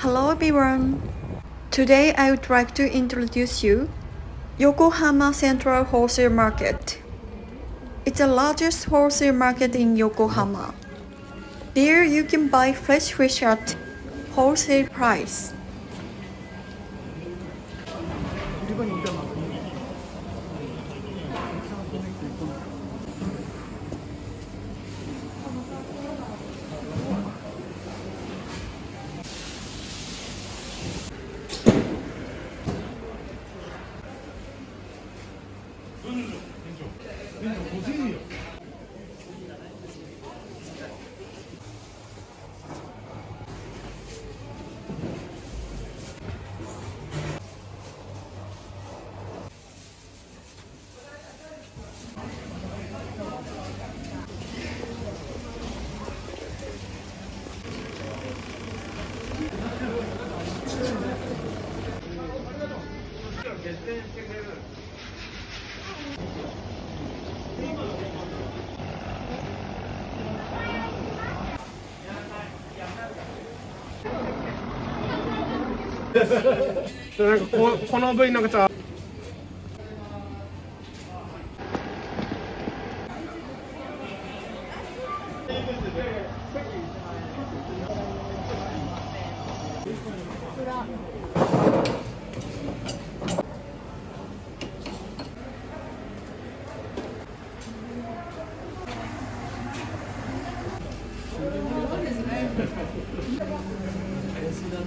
Hello everyone. Today I would like to introduce you Yokohama Central Wholesale Market. It's the largest wholesale market in Yokohama. There you can buy fresh fish at wholesale price. De なんかここの部位なんかさお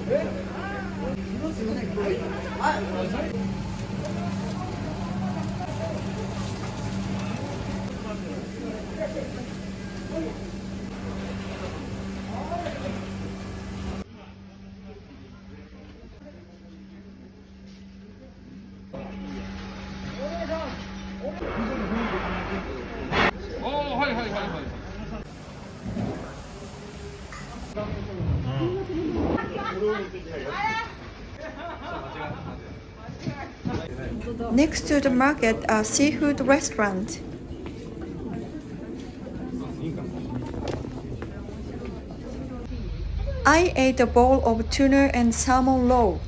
はいはいはいはい。Next to the market are seafood restaurant. I ate a bowl of tuna and salmon roe.